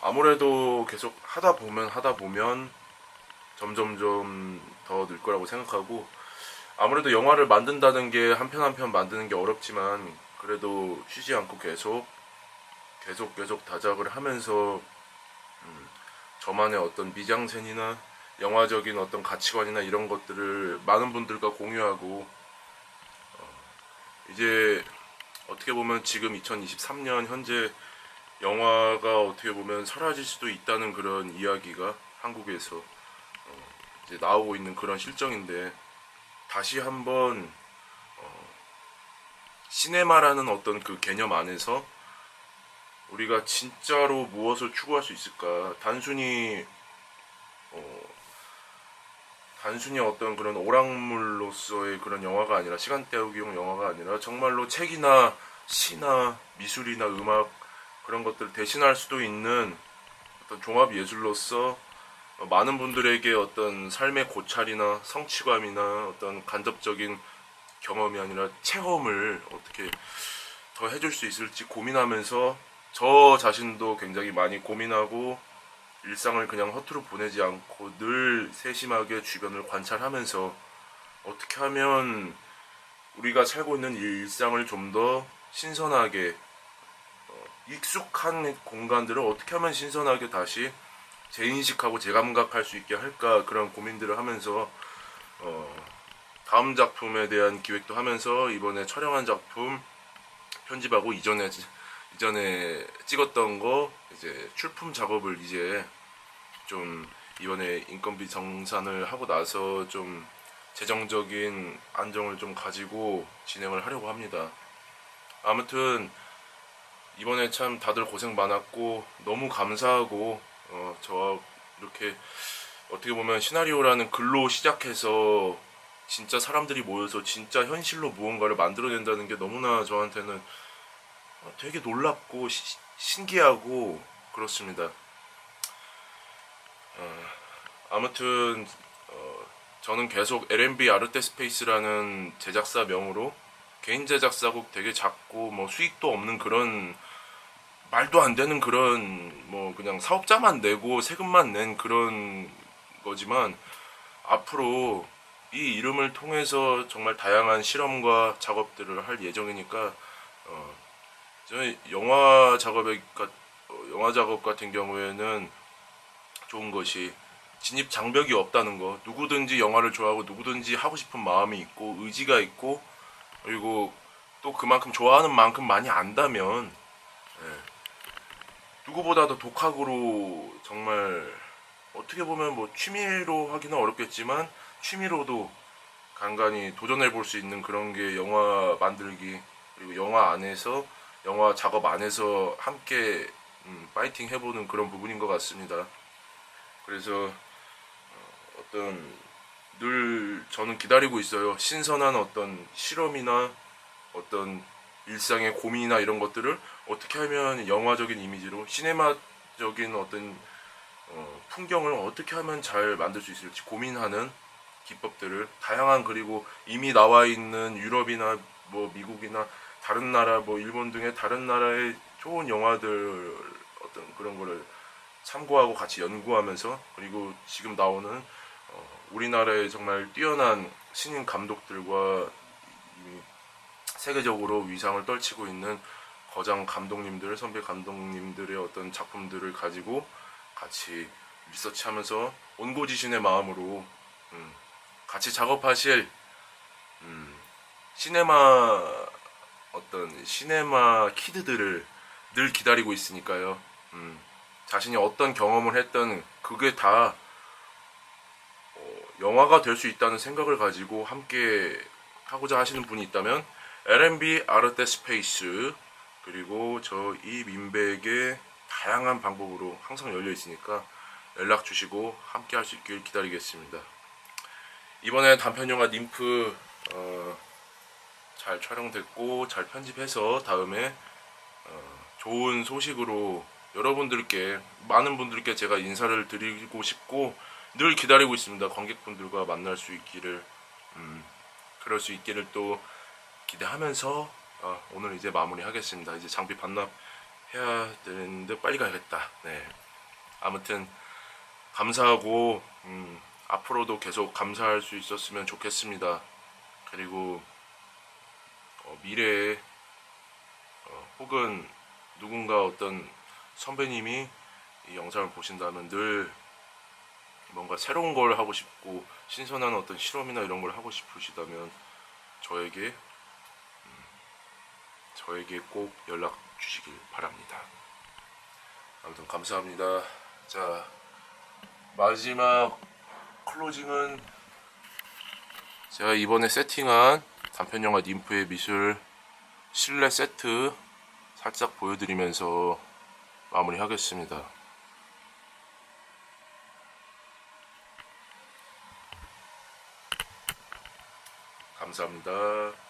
아무래도 계속 하다 보면 하다 보면 점점점 더 늘 거라고 생각하고 아무래도 영화를 만든다는 게 한 편 한 편 만드는 게 어렵지만 그래도 쉬지 않고 계속 계속 계속 다작을 하면서 음, 저만의 어떤 미장센이나 영화적인 어떤 가치관이나 이런 것들을 많은 분들과 공유하고 어, 이제 어떻게 보면 지금 2023년 현재 영화가 어떻게 보면 사라질 수도 있다는 그런 이야기가 한국에서 어, 이제 나오고 있는 그런 실정인데 다시 한번 어, 시네마라는 어떤 그 개념 안에서 우리가 진짜로 무엇을 추구할 수 있을까? 단순히 어, 단순히 어떤 그런 오락물로서의 그런 영화가 아니라 시간 때우기용 영화가 아니라 정말로 책이나 시나 미술이나 음악 그런 것들을 대신할 수도 있는 어떤 종합 예술로서 많은 분들에게 어떤 삶의 고찰이나 성취감이나 어떤 간접적인 경험이 아니라 체험을 어떻게 더 해줄 수 있을지 고민하면서 저 자신도 굉장히 많이 고민하고 일상을 그냥 허투루 보내지 않고 늘 세심하게 주변을 관찰하면서 어떻게 하면 우리가 살고 있는 이 일상을 좀 더 신선하게 어, 익숙한 공간들을 어떻게 하면 신선하게 다시 재인식하고 재감각할 수 있게 할까 그런 고민들을 하면서 어, 다음 작품에 대한 기획도 하면서 이번에 촬영한 작품 편집하고 이전에 이전에 찍었던 거 이제 출품 작업을 이제 좀 이번에 인건비 정산을 하고 나서 좀 재정적인 안정을 좀 가지고 진행을 하려고 합니다. 아무튼 이번에 참 다들 고생 많았고 너무 감사하고 어, 저와 이렇게 어떻게 보면 시나리오라는 글로 시작해서 진짜 사람들이 모여서 진짜 현실로 무언가를 만들어낸다는 게 너무나 저한테는 어, 되게 놀랍고 시, 신기하고 그렇습니다. 어, 아무튼 어, 저는 계속 LMB 아르테 스페이스라는 제작사 명으로 개인 제작사국 되게 작고 뭐 수익도 없는 그런 말도 안 되는 그런 뭐 그냥 사업자만 내고 세금만 낸 그런 거지만 앞으로 이 이름을 통해서 정말 다양한 실험과 작업들을 할 예정이니까 어, 저는 영화 작업에 어, 영화 작업 같은 경우에는 좋은 것이 진입 장벽이 없다는 거 누구든지 영화를 좋아하고 누구든지 하고 싶은 마음이 있고 의지가 있고 그리고 또 그만큼 좋아하는 만큼 많이 안다면 예, 누구보다도 독학으로 정말 어떻게 보면 뭐 취미로 하기는 어렵겠지만 취미로도 간간히 도전해 볼 수 있는 그런 게 영화 만들기 그리고 영화 안에서 영화 작업 안에서 함께 음, 파이팅 해보는 그런 부분인 것 같습니다. 그래서 어, 어떤 늘 저는 기다리고 있어요. 신선한 어떤 실험이나 어떤 일상의 고민이나 이런 것들을 어떻게 하면 영화적인 이미지로 시네마적인 어떤 어, 풍경을 어떻게 하면 잘 만들 수 있을지 고민하는 기법들을 다양한 그리고 이미 나와 있는 유럽이나 뭐 미국이나 다른 나라 뭐 일본 등의 다른 나라의 좋은 영화들 어떤 그런 거를 참고하고 같이 연구하면서 그리고 지금 나오는 어, 우리나라의 정말 뛰어난 신인 감독들과 세계적으로 위상을 떨치고 있는 거장 감독님들, 선배 감독님들의 어떤 작품들을 가지고 같이 리서치하면서 온고지신의 마음으로 음, 같이 작업하실 음, 시네마 어떤 cinema kid들을 늘 기다리고 있으니까요. 음, 자신이 어떤 경험을 했던 그게 다 어, 영화가 될 수 있다는 생각을 가지고 함께 하고자 하시는 분이 있다면 LMB 아르테 스페이스 그리고 저 이 민백의 다양한 방법으로 항상 열려 있으니까 연락 주시고 함께 할 수 있길 기다리겠습니다. 이번에 단편 영화 님프 어, 잘 촬영됐고 잘 편집해서 다음에 어, 좋은 소식으로 여러분들께 많은 분들께 제가 인사를 드리고 싶고 늘 기다리고 있습니다. 관객분들과 만날 수 있기를 음, 그럴 수 있기를 또 기대하면서 어, 오늘 이제 마무리하겠습니다. 이제 장비 반납해야 되는데 빨리 가야겠다. 네. 아무튼 감사하고 음, 앞으로도 계속 감사할 수 있었으면 좋겠습니다. 그리고 어, 미래에 어, 혹은 누군가 어떤 선배님이 이 영상을 보신다면 늘 뭔가 새로운 걸 하고 싶고 신선한 어떤 실험이나 이런 걸 하고 싶으시다면 저에게 음, 저에게 꼭 연락 주시길 바랍니다. 아무튼 감사합니다. 자 마지막 클로징은 제가 이번에 세팅한 단편 영화 님프의 미술 실내 세트 살짝 보여드리면서 마무리하겠습니다. 감사합니다.